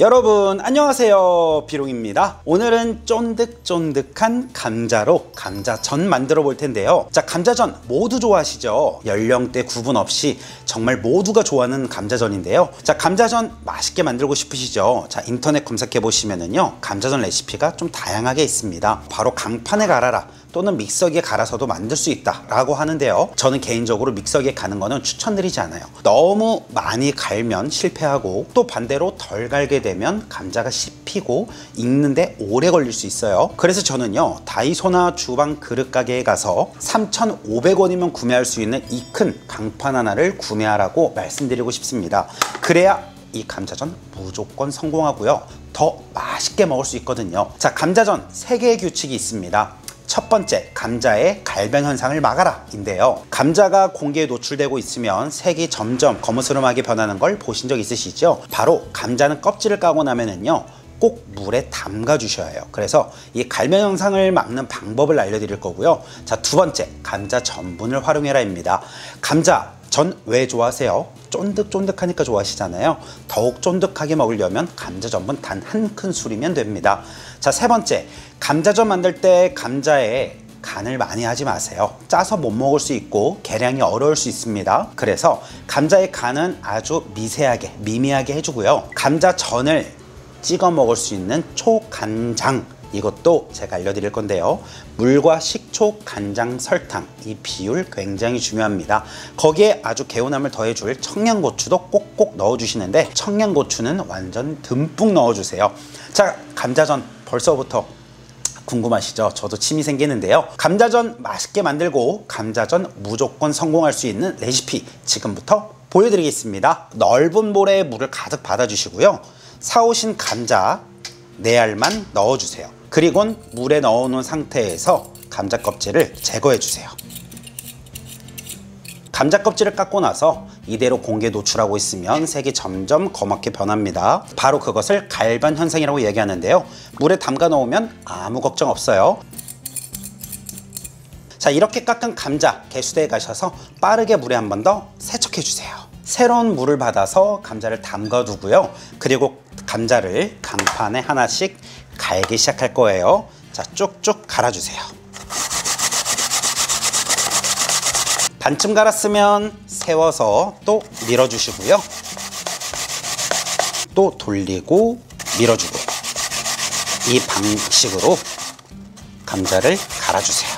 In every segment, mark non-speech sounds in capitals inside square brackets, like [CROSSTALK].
여러분 안녕하세요. 비롱입니다. 오늘은 쫀득쫀득한 감자로 감자전 만들어 볼 텐데요. 자 감자전 모두 좋아하시죠? 연령대 구분 없이 정말 모두가 좋아하는 감자전인데요. 자 감자전 맛있게 만들고 싶으시죠? 자 인터넷 검색해 보시면은요 감자전 레시피가 좀 다양하게 있습니다. 바로 강판에 갈아라 또는 믹서기에 갈아서도 만들 수 있다 라고 하는데요. 저는 개인적으로 믹서기에 가는 거는 추천드리지 않아요. 너무 많이 갈면 실패하고 또 반대로 덜 갈게 되면 감자가 씹히고 익는데 오래 걸릴 수 있어요. 그래서 저는요 다이소나 주방 그릇 가게에 가서 3,500원이면 구매할 수 있는 이 큰 강판 하나를 구매하라고 말씀드리고 싶습니다. 그래야 이 감자전 무조건 성공하고요. 더 맛있게 먹을 수 있거든요. 자 감자전 3개의 규칙이 있습니다 첫 번째, 감자의 갈변 현상을 막아라 인데요. 감자가 공기에 노출되고 있으면 색이 점점 거무스름하게 변하는 걸 보신 적 있으시죠? 바로 감자는 껍질을 까고 나면은요. 꼭 물에 담가 주셔야 해요. 그래서 이 갈변 현상을 막는 방법을 알려드릴 거고요. 자, 두 번째, 감자 전분을 활용해라 입니다. 감자 전 왜 좋아하세요? 쫀득쫀득하니까 좋아하시잖아요. 더욱 쫀득하게 먹으려면 감자 전분 단 한 큰술이면 됩니다. 자, 세 번째. 감자전 만들 때 감자에 간을 많이 하지 마세요. 짜서 못 먹을 수 있고 계량이 어려울 수 있습니다. 그래서 감자의 간은 아주 미세하게, 미미하게 해주고요. 감자전을 찍어 먹을 수 있는 초간장 이것도 제가 알려드릴 건데요. 물과 식초, 간장, 설탕 이 비율 굉장히 중요합니다. 거기에 아주 개운함을 더해줄 청양고추도 꼭꼭 넣어주시는데 청양고추는 완전 듬뿍 넣어주세요. 자, 감자전 벌써부터 궁금하시죠? 저도 침이 생기는데요. 감자전 맛있게 만들고 감자전 무조건 성공할 수 있는 레시피 지금부터 보여드리겠습니다. 넓은 볼에 물을 가득 받아주시고요. 사오신 감자 4알만 넣어주세요. 그리고 물에 넣어놓은 상태에서 감자 껍질을 제거해 주세요. 감자 껍질을 깎고 나서 이대로 공기에 노출하고 있으면 색이 점점 검맣게 변합니다. 바로 그것을 갈반 현상이라고 얘기하는데요. 물에 담가 놓으면 아무 걱정 없어요. 자 이렇게 깎은 감자 개수대에 가셔서 빠르게 물에 한 번 더 세척해 주세요. 새로운 물을 받아서 감자를 담가 두고요. 그리고 감자를 강판에 하나씩 갈기 시작할 거예요. 자, 쭉쭉 갈아주세요. 반쯤 갈았으면 세워서 또 밀어주시고요. 또 돌리고 밀어주고 이 방식으로 감자를 갈아주세요.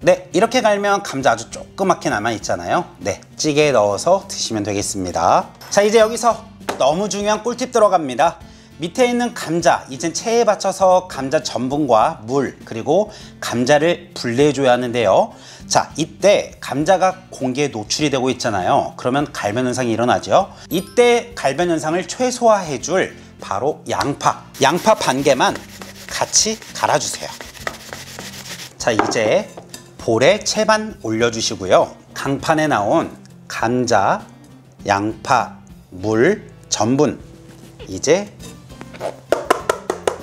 네, 이렇게 갈면 감자 아주 조그맣게 남아있잖아요. 네, 찌개에 넣어서 드시면 되겠습니다. 자, 이제 여기서 너무 중요한 꿀팁 들어갑니다. 밑에 있는 감자 이젠 체에 받쳐서 감자 전분과 물 그리고 감자를 분리해줘야 하는데요. 자 이때 감자가 공기에 노출이 되고 있잖아요. 그러면 갈변 현상이 일어나죠. 이때 갈변 현상을 최소화해 줄 바로 양파. 양파 반 개만 같이 갈아주세요. 자 이제 볼에 채반 올려주시고요. 강판에 나온 감자 양파 물 전분 이제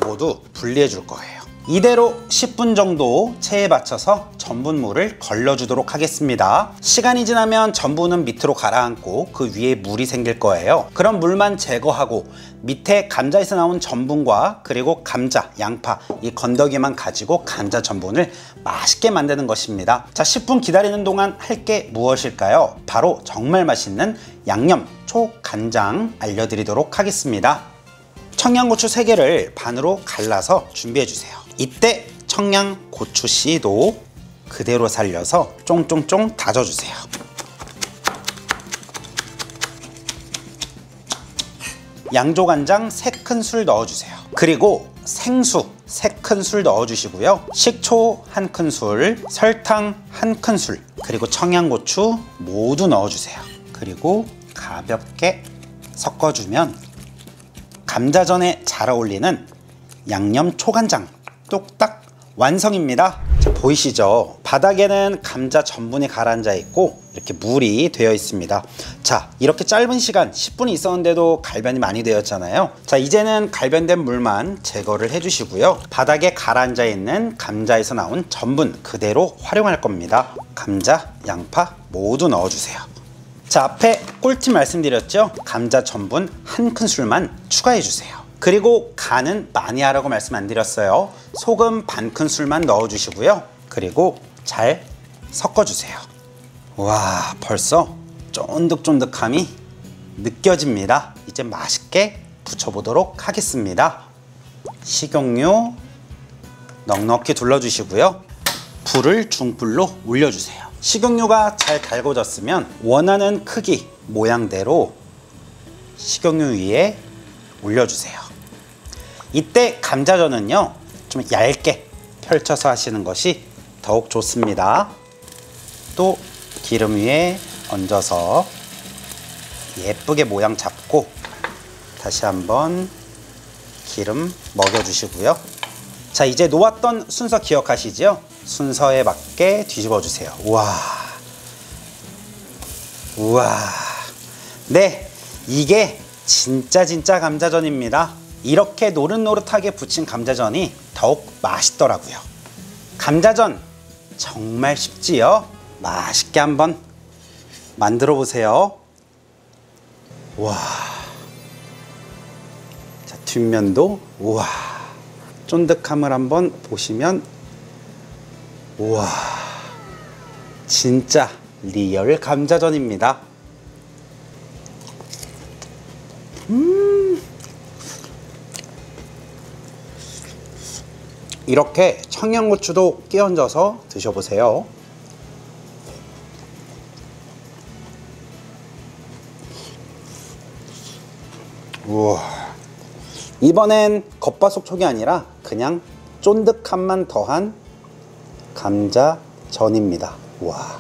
모두 분리해 줄 거예요. 이대로 10분 정도 체에 받쳐서 전분물을 걸러주도록 하겠습니다. 시간이 지나면 전분은 밑으로 가라앉고 그 위에 물이 생길 거예요. 그럼 물만 제거하고 밑에 감자에서 나온 전분과 그리고 감자, 양파 이 건더기만 가지고 감자 전분을 맛있게 만드는 것입니다. 자 10분 기다리는 동안 할 게 무엇일까요? 바로 정말 맛있는 양념 초간장 알려드리도록 하겠습니다 청양고추 3개를 반으로 갈라서 준비해 주세요. 이때 청양고추 씨도 그대로 살려서 쫑쫑쫑 다져주세요. 양조간장 3큰술 넣어주세요. 그리고 생수 3큰술 넣어주시고요. 식초 1큰술, 설탕 1큰술, 그리고 청양고추 모두 넣어주세요. 그리고 가볍게 섞어주면 감자전에 잘 어울리는 양념 초간장. 뚝딱 완성입니다. 자, 보이시죠? 바닥에는 감자 전분이 가라앉아 있고 이렇게 물이 되어 있습니다. 자 이렇게 짧은 시간 10분이 있었는데도 갈변이 많이 되었잖아요. 자 이제는 갈변된 물만 제거를 해 주시고요. 바닥에 가라앉아 있는 감자에서 나온 전분 그대로 활용할 겁니다. 감자 양파 모두 넣어 주세요. 자 앞에 꿀팁 말씀드렸죠? 감자 전분 한 큰술만 추가해 주세요. 그리고 간은 많이 하라고 말씀 안 드렸어요. 소금 반 큰술만 넣어 주시고요. 그리고 잘 섞어 주세요. 와, 벌써 쫀득쫀득함이 느껴집니다. 이제 맛있게 부쳐보도록 하겠습니다. 식용유 넉넉히 둘러주시고요. 불을 중불로 올려주세요. 식용유가 잘 달궈졌으면 원하는 크기, 모양대로 식용유 위에 올려주세요. 이때 감자전은요, 좀 얇게 펼쳐서 하시는 것이 더욱 좋습니다. 또 기름 위에 얹어서 예쁘게 모양 잡고 다시 한번 기름 먹여주시고요. 자, 이제 놓았던 순서 기억하시죠? 순서에 맞게 뒤집어 주세요. 우와. 우와. 네. 이게 진짜 진짜 감자전입니다. 이렇게 노릇노릇하게 부친 감자전이 더욱 맛있더라고요. 감자전 정말 쉽지요? 맛있게 한번 만들어 보세요. 와. 자, 뒷면도 우와. 쫀득함을 한번 보시면 우와. 진짜 Real 감자전입니다. 음. 이렇게 청양고추도 끼얹어서 드셔보세요. 우와. 이번엔 겉바속촉이 아니라 그냥 쫀득함만 더한 감자전입니다. 와.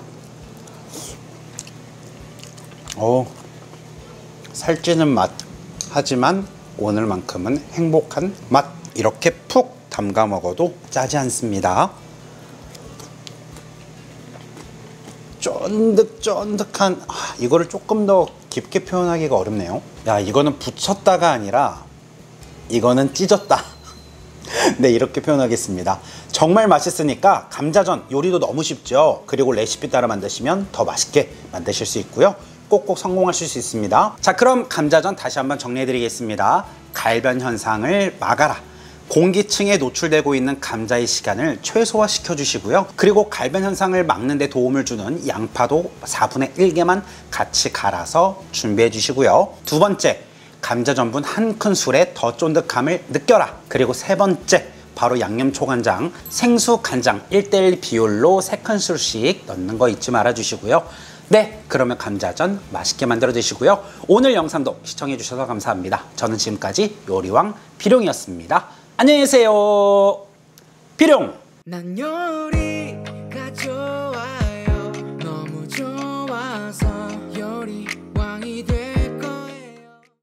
어, 살찌는 맛. 하지만 오늘만큼은 행복한 맛. 이렇게 푹 담가 먹어도 짜지 않습니다. 쫀득쫀득한 아, 이거를 조금 더 깊게 표현하기가 어렵네요. 야 이거는 붙였다가 아니라 이거는 찢었다. [LAUGHS] 네 이렇게 표현하겠습니다. 정말 맛있으니까 감자전 요리도 너무 쉽죠. 그리고 레시피 따라 만드시면 더 맛있게 만드실 수 있고요. 꼭꼭 성공하실 수 있습니다. 자 그럼 감자전 다시 한번 정리해 드리겠습니다. 갈변 현상을 막아라. 공기층에 노출되고 있는 감자의 시간을 최소화시켜 주시고요. 그리고 갈변 현상을 막는 데 도움을 주는 양파도 4분의 1개만 같이 갈아서 준비해 주시고요. 두 번째, 감자 전분 한 큰술에 더 쫀득함을 느껴라. 그리고 세 번째, 바로 양념 초간장, 생수 간장 1대1 비율로 3큰술씩 넣는 거 잊지 말아 주시고요. 네, 그러면 감자전 맛있게 만들어 드시고요. 오늘 영상도 시청해 주셔서 감사합니다. 저는 지금까지 요리왕 비룡이었습니다. 안녕히 계세요. 비룡!